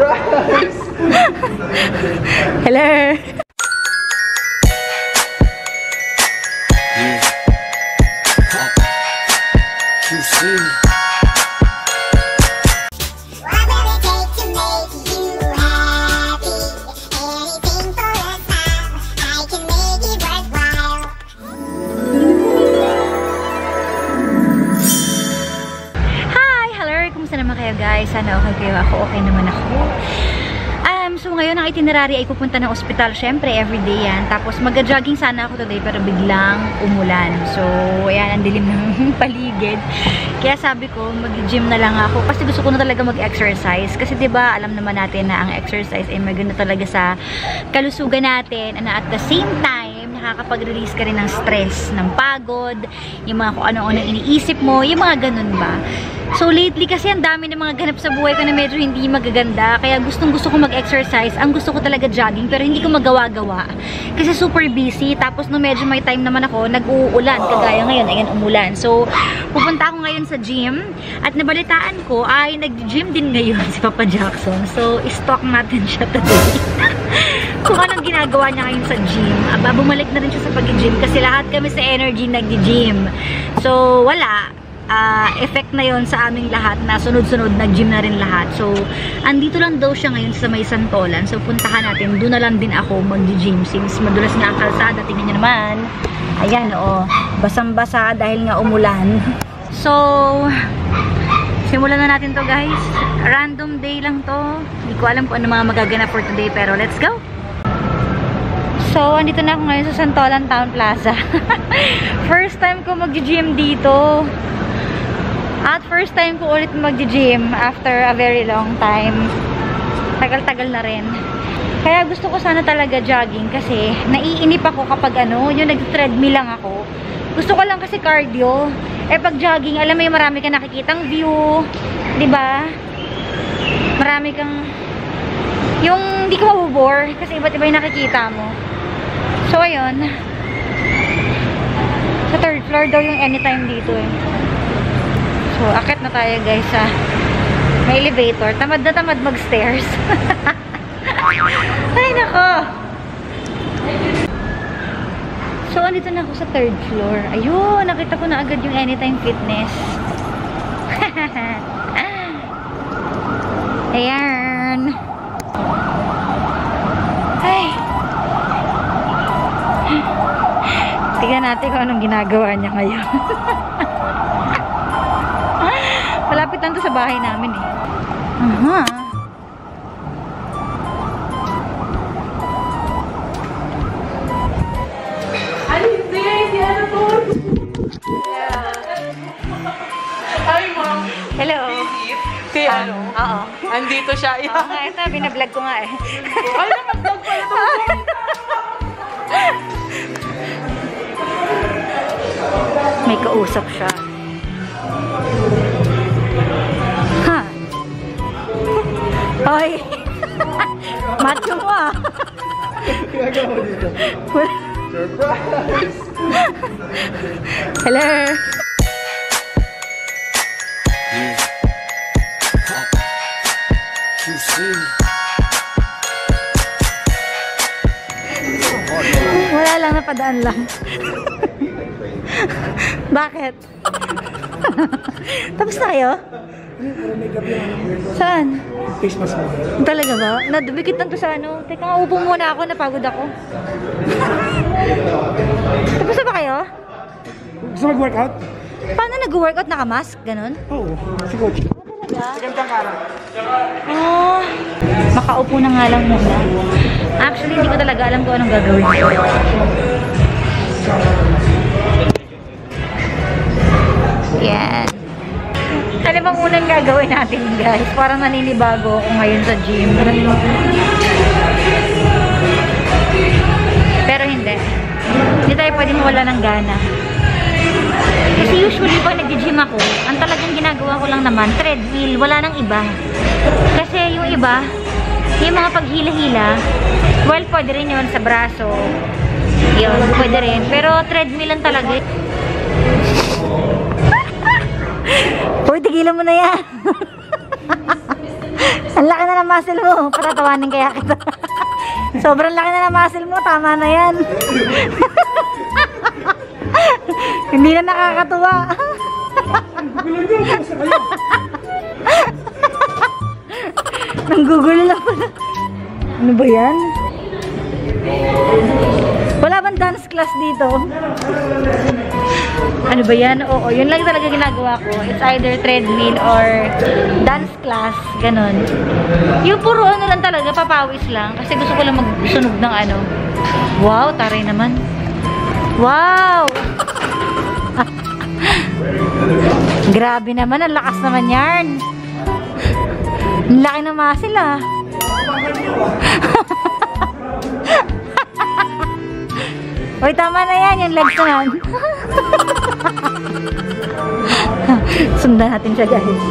Surprise! Hello! Hello! Kumusta naman kayo guys? Sana okay kayo ako. Okay naman ako. Um, so ngayon ang itinerary ay pupunta ng ospital. Siyempre, everyday yan. Tapos mag-jogging sana ako today pero biglang umulan. So, ayan, ang dilim ng paligid. Kaya sabi ko, mag-gym na lang ako. Kasi gusto ko na talaga mag-exercise. Kasi ba alam naman natin na ang exercise ay maganda talaga sa kalusugan natin. And at the same time, nakakapag-release ka rin ng stress, ng pagod, yung mga kung ano-ano iniisip mo, yung mga ganun ba. So lately kasi ang dami ng mga ganap sa buhay ko na medyo hindi magaganda. Kaya gustong gusto ko mag-exercise. Ang gusto ko talaga jogging pero hindi ko magawa-gawa. Kasi super busy. Tapos no medyo may time naman ako, nag-uulan. Kagaya ngayon, ayan umulan. So pupunta ako ngayon sa gym. At nabalitaan ko ay nag-gym din ngayon si Papa Jackson. So stalk natin siya today. kung anong ginagawa niya ngayon sa gym. Aba, bumalik na rin siya sa pag-gym kasi lahat kami sa energy nag-gym. So, wala. Ah, effect na yon sa aming lahat na sunod-sunod nag-gym na rin lahat. So, andito lang daw siya ngayon sa may Santolan. So, puntahan natin. Doon na lang din ako mag-gym since madulas nga ang kalsada. Tingnan niyo naman. Ayan, oh. Basang-basa dahil nga umulan. So, simulan na natin to guys. Random day lang to. Hindi ko alam kung ano mga magaganap for today pero let's go! So, andito na ako ngayon sa Santolan Town Plaza. first time ko mag-gym dito. At first time ko ulit mag-gym after a very long time. Tagal-tagal na rin. Kaya gusto ko sana talaga jogging kasi naiinip ako kapag ano, yung nag-treadmill lang ako. Gusto ko lang kasi cardio. Eh pag jogging, alam mo yung marami kang nakikitang view, 'di ba? Marami kang yung hindi ko mabubore kasi iba't iba yung nakikita mo. So ayun. Sa third floor daw yung anytime dito eh. So, akit na tayo guys sa may elevator. Tamad na tamad mag-stairs. Ay, nako! So, andito na ako sa third floor. Ayun, nakita ko na agad yung Anytime Fitness. Ayan. Ay. Tignan natin kung anong ginagawa niya ngayon. Malapit lang to sa bahay namin eh. Aha. Hi, ma'am. Hello. Si ano? Oo. Andito siya. Oo nga, ito. Binablog ko nga eh. Ay, nakablog pala to. May kausap siya. Hoy! Macho mo ah. Ginagawa dito. Surprise! Hello? Wala lang, napadaan lang. Bakit? Tapos na kayo? Saan? Face mask mo. Talaga ba? Nadumikit lang to sa ano. Teka nga, upo muna ako. Napagod ako. Tapos na ba kayo? Gusto mag-workout? Paano nag-workout? Naka-mask? Ganon? Oo. Si coach. Talaga? Oh, makaupo na nga lang muna. Actually, hindi ko talaga alam kung anong gagawin ko. Yan. Ano bang unang gagawin natin, guys? Parang naninibago ako ngayon sa gym. Pero hindi. Hindi tayo pwede mawala ng gana. Kasi usually pag nag-gym ako, ang talagang ginagawa ko lang naman, treadmill, wala nang iba. Kasi yung iba, yung mga paghila-hila, well, pwede rin yun sa braso. Yun, pwede rin. Pero treadmill lang talaga. Hoy, tigilan mo na yan. Ang laki na ng muscle mo. Patatawanin kaya kita. Sobrang laki na ng muscle mo. Tama na yan. Hindi na nakakatuwa. Nanggugulo lang pala. Ano ba yan? Class dito? Ano ba yan? Oo, yun lang talaga ginagawa ko. It's either treadmill or dance class. Ganon. Yung puro ano lang talaga, papawis lang. Kasi gusto ko lang magsunog ng ano. Wow, taray naman. Wow! Grabe naman, ang lakas naman yan. Ang laki ng muscle ah. Uy, tama na yan, yung legs naman. Sundan natin siya, guys.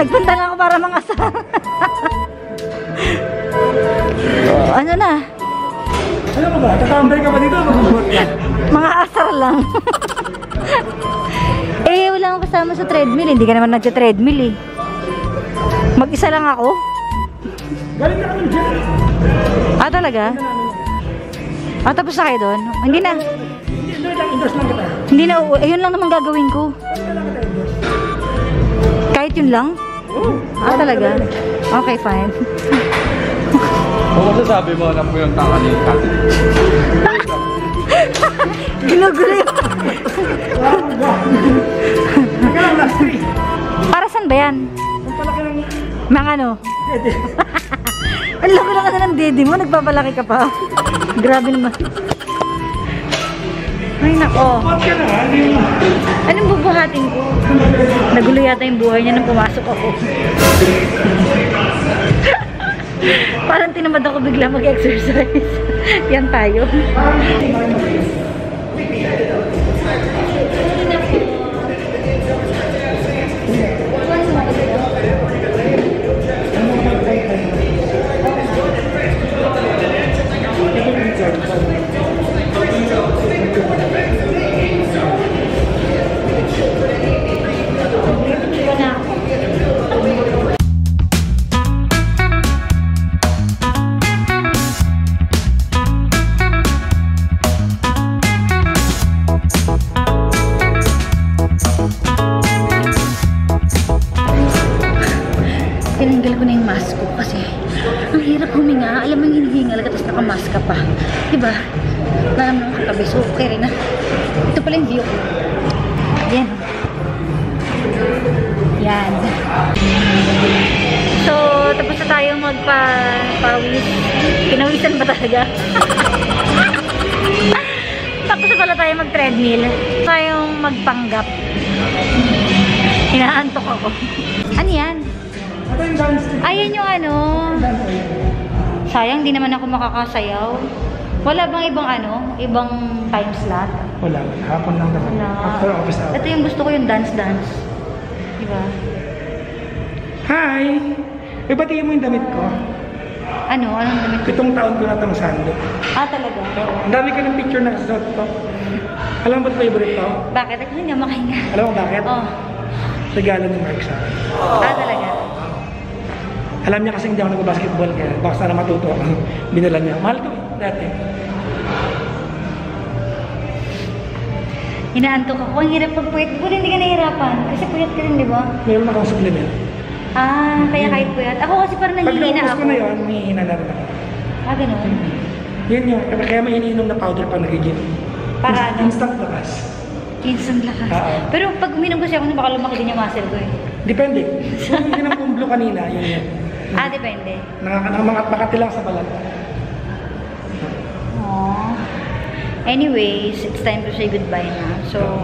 Nagpunta na ako para mga asar. Oh, ano na? Ano ba? Tatambay ka ba dito? Mga asar lang. eh, wala akong kasama sa treadmill. Hindi ka naman nagka-treadmill eh. Mag-isa lang ako. Galing na kami dyan. Ah, talaga? Ah, tapos na kayo doon? Hindi na. Hindi, lang, endorse lang kita. Hindi na. Ayun lang naman gagawin ko. Kahit yun lang? Ah, talaga? Okay, fine. Kung masasabi mo na po yung tanga ni Ate. Ginugulo yun. Para saan ba yan? Ang palaki ng... Mga ano? Ang laki lang kasi ng dede mo. Nagpapalaki ka pa. Grabe naman. Ay, nako. Ka na. Anong bubuhatin ko? Nagulo yata yung buhay niya nung pumasok ako. Parang tinamad ako bigla mag-exercise. Yan tayo. Hirap huminga. Alam mo yung hinihingal ka tapos nakamask ka pa. Diba? Wala naman katabi. So, okay rin na. Ito pala yung view. Yan. Yan. So, tapos na tayo magpa-pawis. Pinawisan ba talaga? tapos na pala tayo mag-treadmill. Tayong magpanggap. Hinaantok ako. Ano yan? Ayan yung ano. Sayang, di naman ako makakasayaw. Wala bang ibang ano? Ibang time slot? Wala, hapon lang naman. Wala. After office hour. Ito yung gusto ko yung dance-dance. Diba? Hi! Eh, batiin mo yung damit ko. Ano? Anong damit ko? Pitong taon ko na itong sando. Ah, talaga? Oo. Ang dami ko ng picture na suot ko. Alam mo ba't favorite ko? Bakit? Ako hindi makahinga. Alam mo bakit? Oh. Regalo ni Mark sa akin. Ah, talaga? Alam niya kasi hindi ako nag-basketball kaya baka sana matuto ako. Binala niya. Mahal ko dati. Hinaantok ako. Ang hirap pagpuyat. Buti hindi ka nahihirapan. Kasi puyat ka rin, di ba? Meron akong supplement. Ah, kaya kahit puyat. Ako kasi parang Pag nahihina naubos ako. ko na yun, mahihina na rin ako. Ah, ganun. Yun yun. Kaya kaya may iniinom na powder pag nag-gym. Para ano? Instant lakas. Instant lakas. Oo. Pero pag uminom kasi ako, baka lumaki din yung muscle ko eh. Depende. Kung yun ang kumblo kanina, yun yun. Ah, depende. Nangangamangat makati lang sa balat. Aww. Anyways, it's time to say goodbye na. So,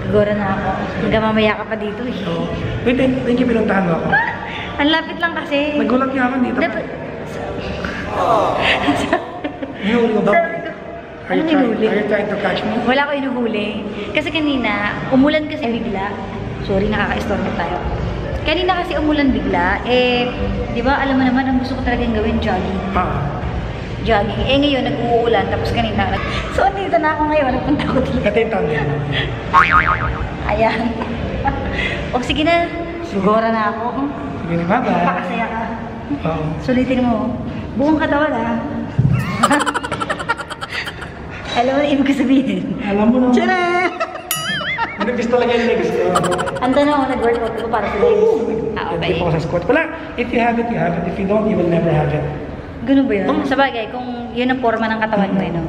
siguro na ako. Hanggang mamaya ka pa dito eh. So, wait, thank, thank you pinuntahan mo ako. Ang lapit lang kasi. Nagulat nga ako dito. Dapat, Hinuli ko ba? Are you, Anong trying, are you trying to catch me? wala ko inuhuli. Kasi kanina, umulan kasi bigla. Sorry, nakaka-istorbo tayo. Kanina kasi umulan bigla. Eh, di ba, alam mo naman, ang gusto ko talagang gawin, jogging. Ah, Jogging. Eh, ngayon, nag-uulan. Tapos kanina, nag- so, andito na ako ngayon. Nagpunta ko dito. ito yung tunnel. Ayan. O sige na, sigura na ako. Sige na, bye-bye. Pakasaya ka. Oo. Sulitin mo. Buong katawan ah. Alam mo na ibig ko sabihin. Alam mo na. Tara! Manipis talaga yung legs ko. Ang tanong, nag-workout ko para sa legs. Ah, Hindi okay. po ako sa squat. Wala. If you have it, you have it. If you don't, you will never have it. Ganun ba yun? Sa bagay, kung yun ang forma ng katawan mo, no?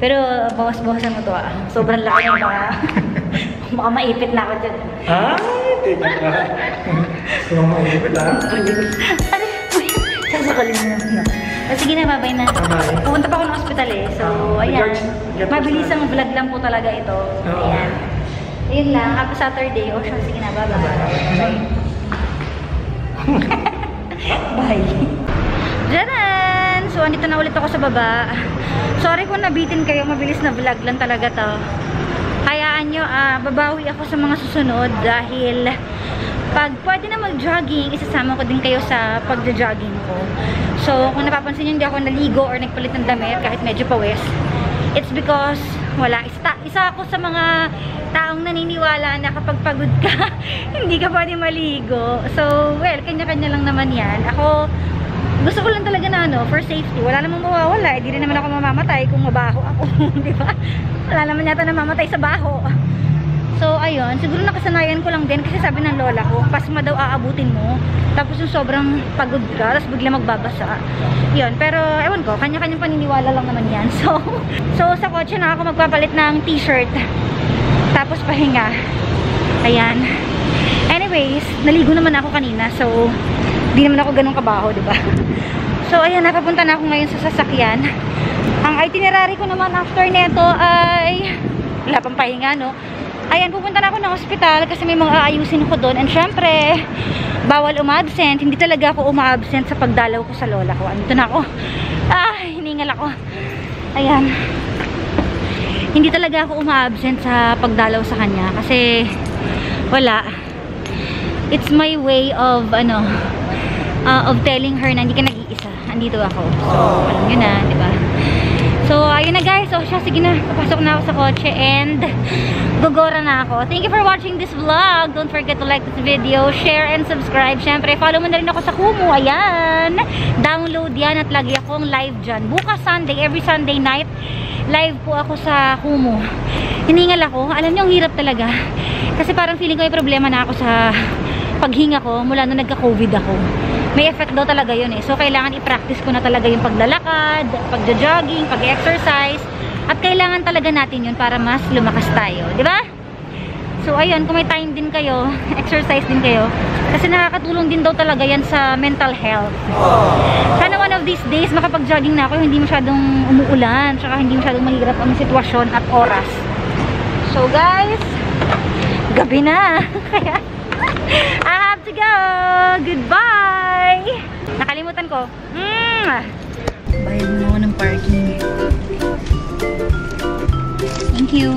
Pero bawas-bawasan mo to ah. Sobrang laki ng baka. baka maipit na ako dyan. Ay, tingnan ka. Kung maipit ha. Ano? Sasakalin mo. No. Ah, sige na, babay na. Bye-bye. Pupunta pa ako ng ospital eh. So, Ah, ayan. Mabilis ang vlog lang po talaga ito. Ayan. Ayun lang. Happy Saturday. O siya, sige na. Bye-bye. Bye. Bye. So, andito na ulit ako sa baba. Sorry kung nabitin kayo. Mabilis na vlog lang talaga to. Hayaan nyo, ah, babawi ako sa mga susunod dahil pag pwede na mag-jogging, isasama ko din kayo sa pagja-jogging ko. So, kung napapansin nyo, hindi ako naligo or nagpalit ng damit kahit medyo pawis. It's because, wala, isa, isa ako sa mga taong naniniwala na kapag pagod ka, hindi ka pwede maligo. So, well, kanya-kanya lang naman yan. Ako, gusto ko lang talaga na ano, for safety. Wala namang mawawala. Hindi rin naman ako mamamatay kung mabaho ako. di ba? Wala naman yata namamatay sa baho. So, ayun. Siguro nakasanayan ko lang din kasi sabi ng lola ko, pasma daw aabutin mo. Tapos yung sobrang pagod ka, tapos bigla magbabasa. Yun. Pero, ewan ko, kanya-kanyang paniniwala lang naman yan. So, so sa kotse na ako magpapalit ng t-shirt. Tapos pahinga. Ayan. Anyways, naligo naman ako kanina. So, di naman ako ganun kabaho, di ba? So, ayan, napapunta na ako ngayon sa sasakyan. Ang itinerary ko naman after neto ay wala pang pahinga, no? Ayan, pupunta na ako ng ospital kasi may mga aayusin ko doon. And syempre, bawal umabsent. Hindi talaga ako umabsent sa pagdalaw ko sa lola ko. Andito na ako. Ah, hiningal ako. Ayan. Hindi talaga ako umabsent sa pagdalaw sa kanya kasi wala. It's my way of, ano, uh, of telling her na hindi ka nag-iisa. Andito ako. So, alam nyo na, di ba? So, ayun na guys. So, siya, sige na. Papasok na ako sa kotse and gugora na ako. Thank you for watching this vlog. Don't forget to like this video, share, and subscribe. Siyempre, follow mo na rin ako sa Kumu. Ayan. Download yan at lagi akong live dyan. Bukas Sunday, every Sunday night, live po ako sa Kumu. Hiningal ako. Alam niyo, ang hirap talaga. Kasi parang feeling ko may problema na ako sa paghinga ko mula nung nagka-COVID ako. May effect daw talaga yun eh. So, kailangan i-practice ko na talaga yung paglalakad, pagja-jogging, pag-exercise. At kailangan talaga natin yun para mas lumakas tayo. Ba? So, ayun, kung may time din kayo, exercise din kayo. Kasi nakakatulong din daw talaga yan sa mental health. Sana one of these days, makapag-jogging na ako, hindi masyadong umuulan, tsaka hindi masyadong mahirap ang sitwasyon at oras. So, guys, gabi na. Kaya, I have to go. Goodbye. Nakalimutan ko. Mm. Bayad mo ng parking. Thank you.